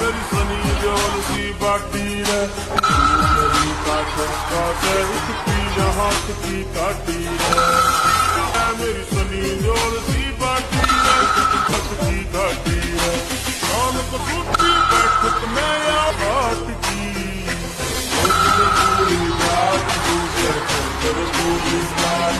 मेरी सनी जोन की बाटी है। मेरी काटे काटे एक हाथ की काटी है। मेरी सनी जोन की बाटी है हाथ की काटी है। कौन को बैठक में या बात की? बात पूरी बात